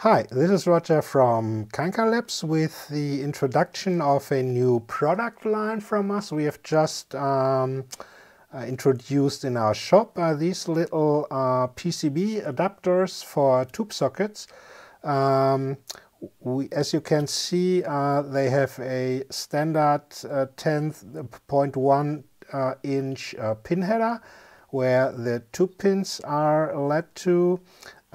Hi, this is Roger from Kainka Labs with the introduction of a new product line from us. We have just um, uh, introduced in our shop uh, these little uh, PCB adapters for tube sockets. Um, we, as you can see, uh, they have a standard 10.1 uh, uh, inch pin header where the tube pins are led to.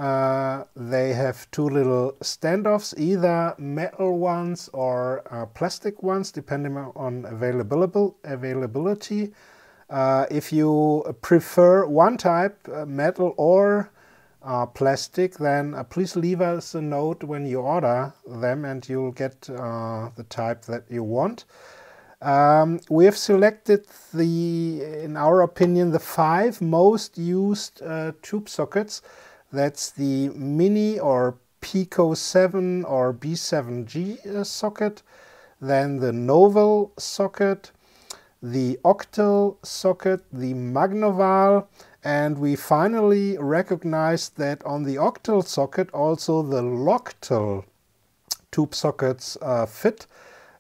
Uh, they have two little standoffs, either metal ones or uh, plastic ones, depending on availability. Uh, if you prefer one type, uh, metal or uh, plastic, then please leave us a note when you order them and you'll get the type that you want. Um, we have selected the, in our opinion, the five most used tube sockets that's the Mini or Pico 7 or B7G uh, socket, then the Noval socket, the Octal socket, the Magnoval, and we finally recognized that on the Octal socket also the Loctal tube sockets uh, fit.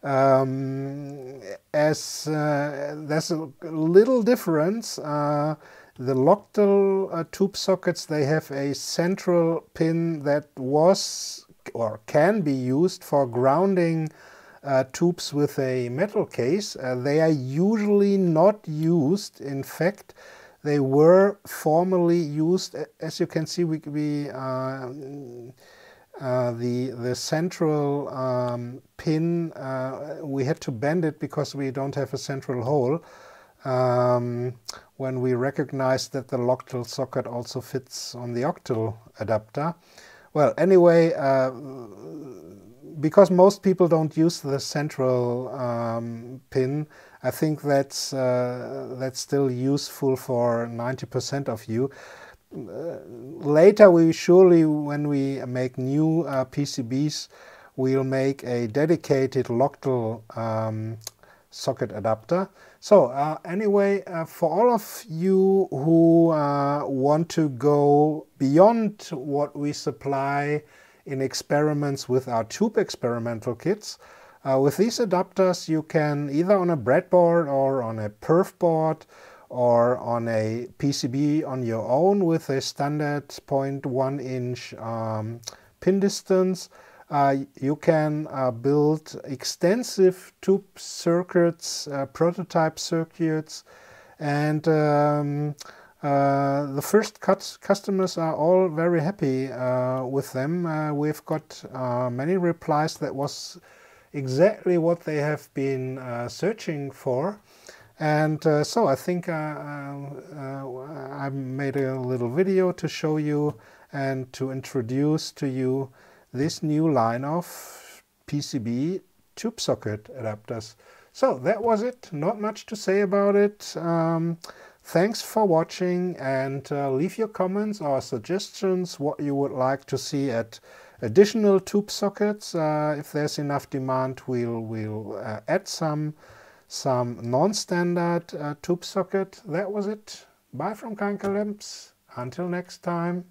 Um, as uh, there's a little difference uh, the Loctal uh, tube sockets, they have a central pin that was or can be used for grounding uh, tubes with a metal case. Uh, they are usually not used. In fact, they were formerly used, as you can see, we, we uh, uh, the the central um, pin uh, we had to bend it because we don't have a central hole um, when we recognized that the Loctal socket also fits on the Octal adapter. Well, anyway, uh, because most people don't use the central um, pin, I think that's uh, that's still useful for 90% of you. Uh, later, we surely, when we make new uh, PCBs, we'll make a dedicated Loctal um, socket adapter. So uh, anyway, uh, for all of you who uh, want to go beyond what we supply in experiments with our tube experimental kits, uh, with these adapters you can either on a breadboard or on a perf board or on a PCB on your own with a standard 0.1 inch um, pin distance you can uh, build extensive tube circuits, uh, prototype circuits, and um, uh, the first customers are all very happy uh, with them. Uh, we've got many replies that was exactly what they have been searching for. And so I think I made a little video to show you and to introduce to you this new line of PCB tube socket adapters. So that was it. Not much to say about it. Um, thanks for watching and uh, leave your comments or suggestions what you would like to see at additional tube sockets. Uh, if there's enough demand, we'll, we'll uh, add some, some non-standard uh, tube socket. That was it. Bye from Kainka Labs. Until next time.